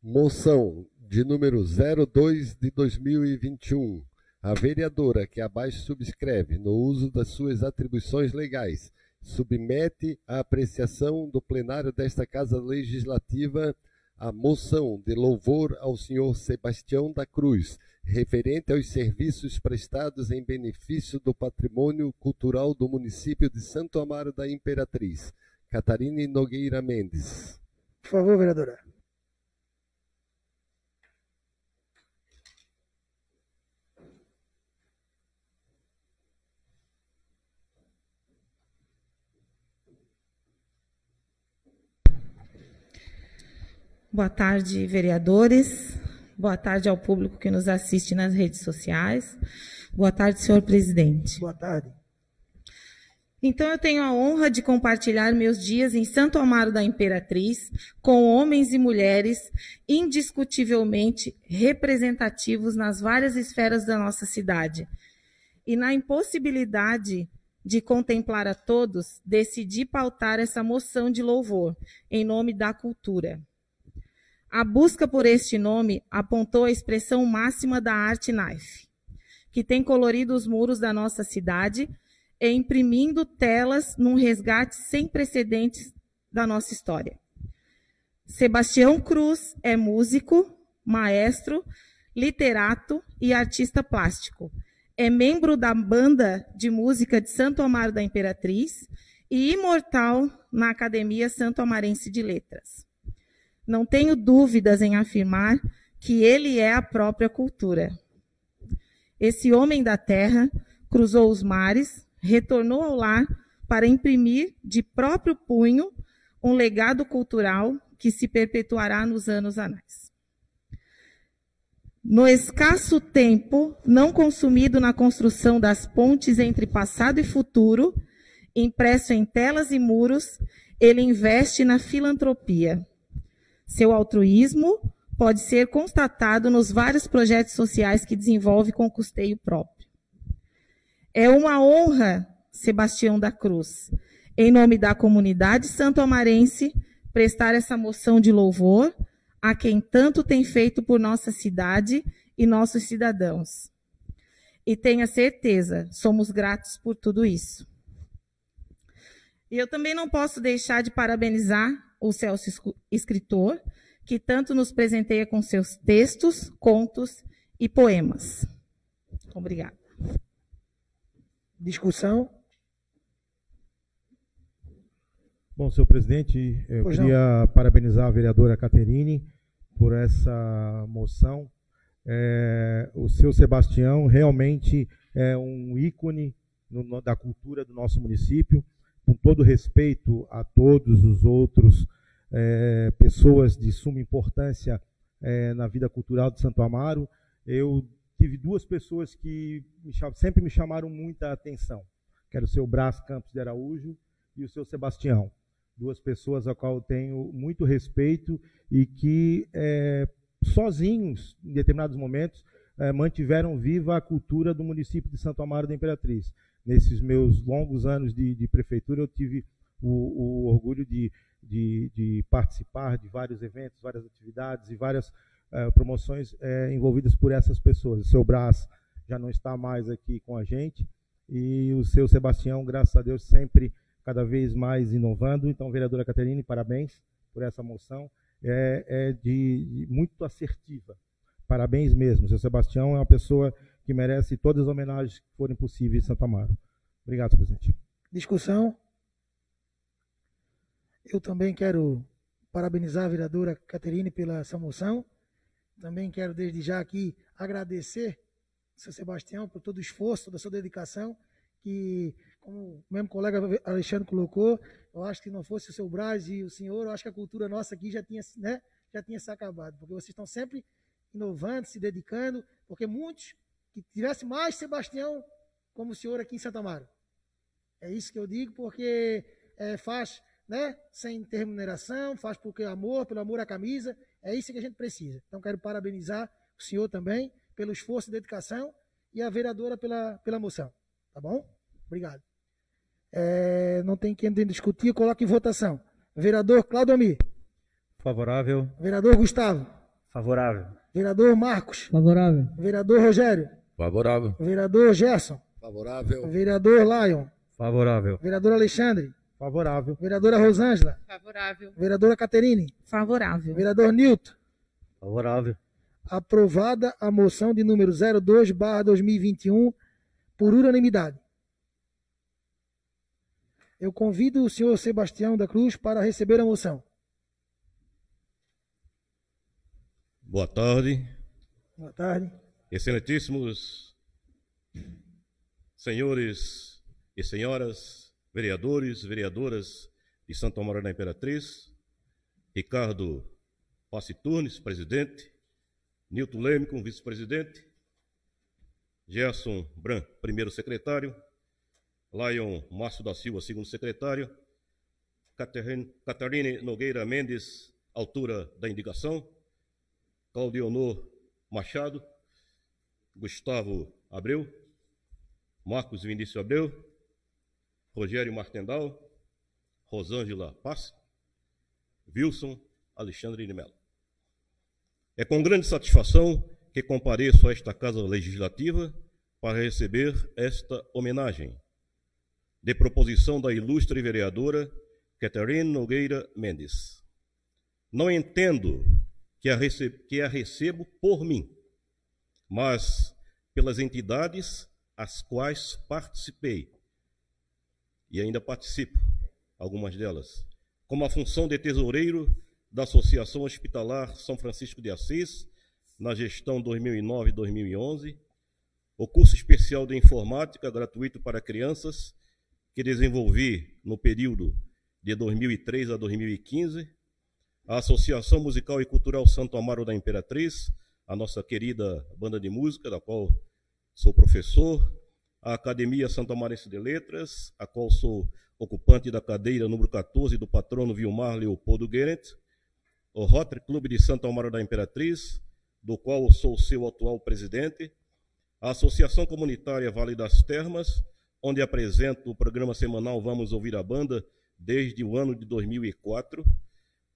Moção de número 02 de 2021. A vereadora que abaixo subscreve, no uso das suas atribuições legais, submete à apreciação do plenário desta Casa Legislativa a moção de louvor ao senhor Sebastião da Cruz, referente aos serviços prestados em benefício do patrimônio cultural do município de Santo Amaro da Imperatriz. Catarine Nogueira Mendes. Por favor, vereadora. Boa tarde, vereadores. Boa tarde ao público que nos assiste nas redes sociais. Boa tarde, senhor presidente. Boa tarde. Então, eu tenho a honra de compartilhar meus dias em Santo Amaro da Imperatriz com homens e mulheres indiscutivelmente representativos nas várias esferas da nossa cidade. E na impossibilidade de contemplar a todos, decidi pautar essa moção de louvor em nome da cultura. A busca por este nome apontou a expressão máxima da arte knife, que tem colorido os muros da nossa cidade e imprimindo telas num resgate sem precedentes da nossa história. Sebastião Cruz é músico, maestro, literato e artista plástico. É membro da banda de música de Santo Amaro da Imperatriz e imortal na Academia Santo Amarense de Letras. Não tenho dúvidas em afirmar que ele é a própria cultura. Esse homem da terra cruzou os mares, retornou ao lar para imprimir de próprio punho um legado cultural que se perpetuará nos anos anais. No escasso tempo não consumido na construção das pontes entre passado e futuro, impresso em telas e muros, ele investe na filantropia seu altruísmo pode ser constatado nos vários projetos sociais que desenvolve com custeio próprio. É uma honra, Sebastião da Cruz, em nome da comunidade santo-amarense, prestar essa moção de louvor a quem tanto tem feito por nossa cidade e nossos cidadãos. E tenha certeza, somos gratos por tudo isso. E eu também não posso deixar de parabenizar o Celso escritor, que tanto nos presenteia com seus textos, contos e poemas. Obrigada. Discussão. Bom, senhor presidente, eu pois queria não. parabenizar a vereadora Caterine por essa moção. É, o seu Sebastião realmente é um ícone no, da cultura do nosso município com todo respeito a todos os outros é, pessoas de suma importância é, na vida cultural de Santo Amaro, eu tive duas pessoas que me sempre me chamaram muita atenção, que era o seu Brás Campos de Araújo e o seu Sebastião. Duas pessoas a qual eu tenho muito respeito e que, é, sozinhos, em determinados momentos, é, mantiveram viva a cultura do município de Santo Amaro da Imperatriz nesses meus longos anos de, de prefeitura, eu tive o, o orgulho de, de, de, participar de vários eventos, várias atividades e várias uh, promoções uh, envolvidas por essas pessoas. O seu Brás já não está mais aqui com a gente e o seu Sebastião, graças a Deus, sempre cada vez mais inovando. Então, vereadora Caterine, parabéns por essa moção. É, é de, de muito assertiva. Parabéns mesmo. O seu Sebastião é uma pessoa que merece todas as homenagens que forem possíveis em Santo Amaro. Obrigado, presidente. Discussão. Eu também quero parabenizar a vereadora Caterine pela essa moção. Também quero, desde já aqui, agradecer seu Sebastião por todo o esforço, toda a sua dedicação, que, como o mesmo colega Alexandre colocou, eu acho que não fosse o seu Braz e o senhor, eu acho que a cultura nossa aqui já tinha, né, já tinha se acabado, porque vocês estão sempre inovando, se dedicando, porque muitos que tivesse mais Sebastião como o senhor aqui em Santa Amaro. É isso que eu digo, porque é, faz né, sem ter remuneração, faz porque amor, pelo amor à camisa. É isso que a gente precisa. Então, quero parabenizar o senhor também pelo esforço e dedicação e a vereadora pela, pela moção. Tá bom? Obrigado. É, não tem quem discutir, coloque em votação. Vereador Claudio Amir. Favorável. Vereador Gustavo. Favorável. Vereador Marcos. Favorável. Vereador Rogério. Favorável. Vereador Gerson. Favorável. Vereador Lion. Favorável. Vereador Alexandre. Favorável. Vereadora Rosângela. Favorável. Vereadora Caterine. Favorável. Vereador Nilton. Favorável. Aprovada a moção de número 02, barra 2021, por unanimidade. Eu convido o senhor Sebastião da Cruz para receber a moção. Boa tarde. Boa tarde. Excelentíssimos senhores e senhoras, vereadores, vereadoras de Santo Amaro da Imperatriz, Ricardo Passe Turnes, presidente, Nilton Leme, vice-presidente, Gerson Bran, primeiro secretário, Lion Márcio da Silva, segundo secretário, Catarine Nogueira Mendes, altura da indicação, Claudionor Machado, Gustavo Abreu, Marcos Vinícius Abreu, Rogério Martendal, Rosângela Passe, Wilson Alexandre de Mello. É com grande satisfação que compareço a esta Casa Legislativa para receber esta homenagem, de proposição da ilustre vereadora Catarina Nogueira Mendes. Não entendo que a, recebo, que a recebo por mim, mas pelas entidades às quais participei, e ainda participo, algumas delas, como a função de tesoureiro da Associação Hospitalar São Francisco de Assis, na gestão 2009-2011, o curso especial de informática gratuito para crianças que desenvolvi no período de 2003 a 2015, a Associação Musical e Cultural Santo Amaro da Imperatriz, a nossa querida banda de música, da qual sou professor, a Academia Santo Amarense de Letras, a qual sou ocupante da cadeira número 14 do patrono Vilmar Leopoldo Guerent, o Rotary Clube de Santo Amaro da Imperatriz, do qual sou seu atual presidente, a Associação Comunitária Vale das Termas, onde apresento o programa semanal Vamos Ouvir a Banda desde o ano de 2004,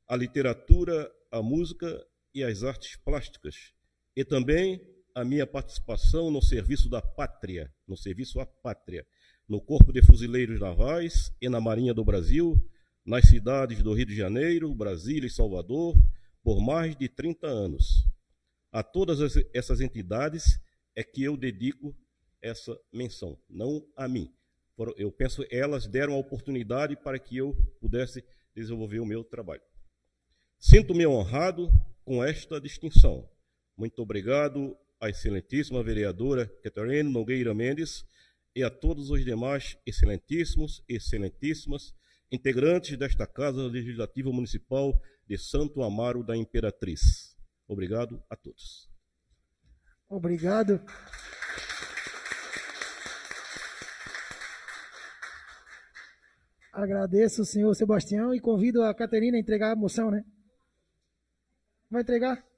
a literatura, a música e as artes plásticas, e também a minha participação no serviço da pátria, no serviço à pátria, no Corpo de Fuzileiros Navais e na Marinha do Brasil, nas cidades do Rio de Janeiro, Brasília e Salvador, por mais de 30 anos. A todas essas entidades é que eu dedico essa menção, não a mim. Eu penso elas deram a oportunidade para que eu pudesse desenvolver o meu trabalho. Sinto-me honrado com esta distinção. Muito obrigado à excelentíssima vereadora Catarina Nogueira Mendes e a todos os demais excelentíssimos e excelentíssimas integrantes desta Casa Legislativa Municipal de Santo Amaro da Imperatriz. Obrigado a todos. Obrigado. Agradeço o senhor Sebastião e convido a Caterina a entregar a moção, né? Vai entregar?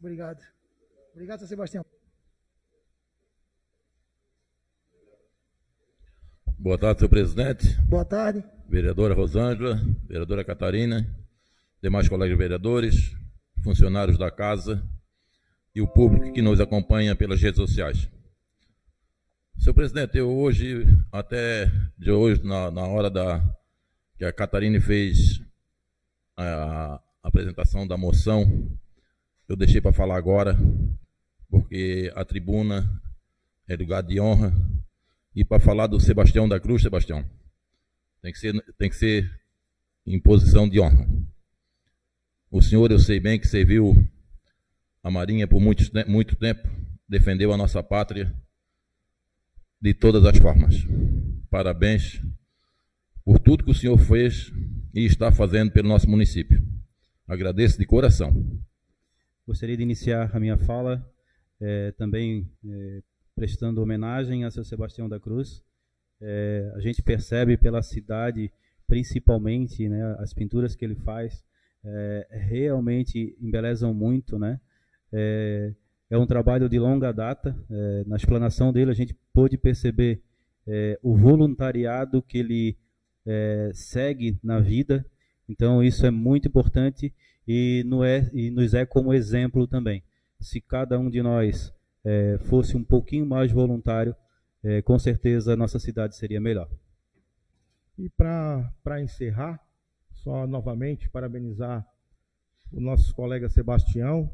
Obrigado. Obrigado, Sebastião. Boa tarde, senhor presidente. Boa tarde. Vereadora Rosângela, vereadora Catarina, demais colegas vereadores, funcionários da casa e o público que nos acompanha pelas redes sociais. Senhor presidente, eu hoje, até de hoje, na, na hora da que a Catarina fez a, a apresentação da moção, eu deixei para falar agora, porque a tribuna é lugar de honra e para falar do Sebastião da Cruz, Sebastião, tem que ser, tem que ser em posição de honra. O senhor, eu sei bem que serviu a Marinha por muito, muito tempo, defendeu a nossa pátria de todas as formas. Parabéns por tudo que o senhor fez e está fazendo pelo nosso município. Agradeço de coração. Gostaria de iniciar a minha fala é, também é, prestando homenagem a seu Sebastião da Cruz, É, a gente percebe pela cidade, principalmente, né, as pinturas que ele faz, é, realmente embelezam muito, né? É, é, um trabalho de longa data. É, na explanação dele, a gente pôde perceber o voluntariado que ele segue na vida. Então, isso é muito importante e, no é, e nos é como exemplo também. Se cada um de nós é, fosse um pouquinho mais voluntário, é, com certeza a nossa cidade seria melhor. E para encerrar, só novamente parabenizar o nosso colega Sebastião,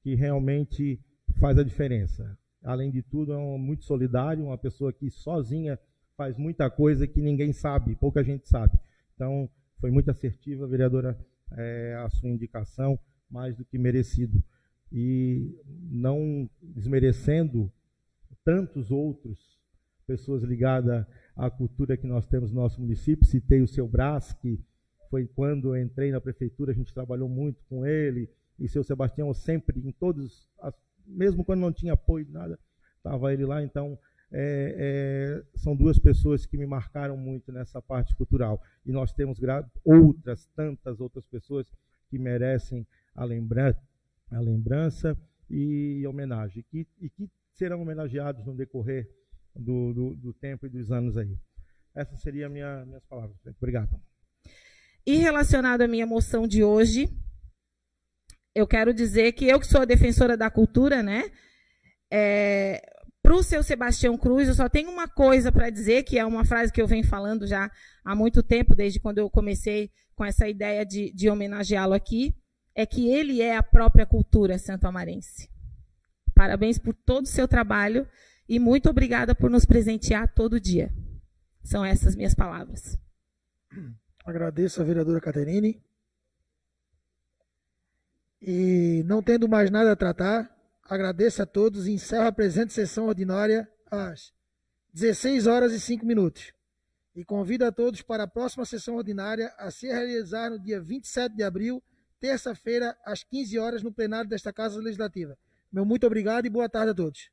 que realmente faz a diferença. Além de tudo, é um, muito solidário, uma pessoa que sozinha faz muita coisa que ninguém sabe, pouca gente sabe. Então, foi muito assertiva, vereadora, é, a sua indicação, mais do que merecido. E não desmerecendo tantos outros pessoas ligadas à cultura que nós temos no nosso município. Citei o seu Brás, que foi quando eu entrei na prefeitura, a gente trabalhou muito com ele, e seu Sebastião sempre, em todos, mesmo quando não tinha apoio, nada, estava ele lá. Então, é, é, são duas pessoas que me marcaram muito nessa parte cultural. E nós temos outras, tantas outras pessoas que merecem a, lembra a lembrança e homenagem, que, e que serão homenageados no decorrer do, do, do tempo e dos anos aí. Essas seriam minha, minhas palavras. Obrigado. E relacionado à minha moção de hoje, eu quero dizer que eu que sou a defensora da cultura, né? É, para o seu Sebastião Cruz, eu só tenho uma coisa para dizer, que é uma frase que eu venho falando já há muito tempo, desde quando eu comecei com essa ideia de, de homenageá-lo aqui, é que ele é a própria cultura santo-amarense. Parabéns por todo o seu trabalho e muito obrigada por nos presentear todo dia. São essas minhas palavras. Agradeço a vereadora Caterine. E não tendo mais nada a tratar, agradeço a todos e encerro a presente sessão ordinária às 16 horas e 5 minutos. E convido a todos para a próxima sessão ordinária a se realizar no dia 27 de abril, terça-feira, às 15 horas, no plenário desta Casa Legislativa. Meu muito obrigado e boa tarde a todos.